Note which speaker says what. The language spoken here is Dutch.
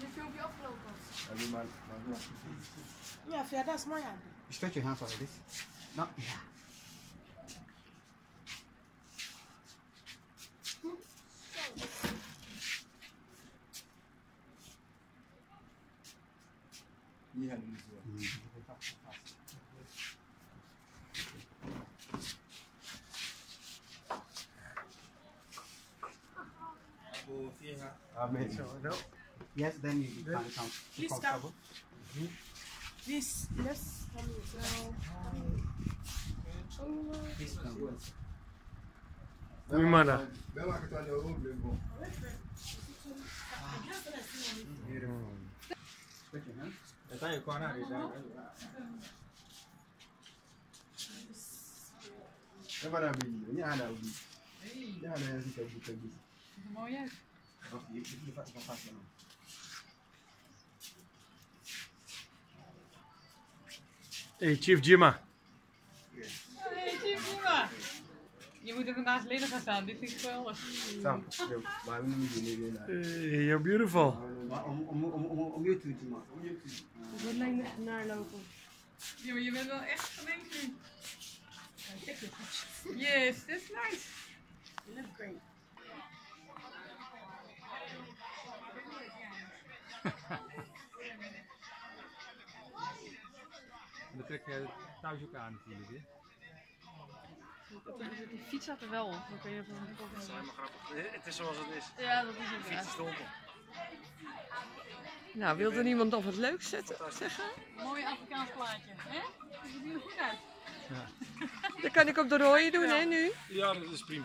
Speaker 1: die filmpje afgelopen was.
Speaker 2: Alleen maar, maar ja.
Speaker 1: Ja, ja, dat is mooi aan.
Speaker 3: Je stelt je hand van dit. Nou,
Speaker 2: ja. Die hebben niet zo. Mm. Amen.
Speaker 3: So, no. Yes, then you can come.
Speaker 1: Please
Speaker 2: come. Mm -hmm. Please, yes. Come. Please
Speaker 1: come. Oui,
Speaker 3: madame. Je je.
Speaker 4: Hey, Chief Jimma.
Speaker 1: Hey, Jimma. Je moet er vandaag leden gaan staan, dit vind ik geweldig.
Speaker 2: Sam, maar we moeten niet meer naar.
Speaker 4: Hey, you're beautiful.
Speaker 3: Maar om om om om om YouTube te maken.
Speaker 1: Ik wil alleen naar lopen. Ja, maar je bent wel echt gemengd nu. Yes, that's nice. You look great.
Speaker 5: Dan trek je thuis ook aan natuurlijk. Hè?
Speaker 1: Die fiets staat er wel op. Dan kun je even een foto maken.
Speaker 4: Het is zoals het is.
Speaker 1: Ja, dat is het. Ja.
Speaker 4: Stompen.
Speaker 6: Nou, wil er niemand nog wat leuks zetten, zeggen?
Speaker 1: Mooi Afrikaans plaatje, hè? Ziet er goed uit.
Speaker 6: Dat kan ik op de rode doen, hè, nu?
Speaker 4: Ja, dat is prima.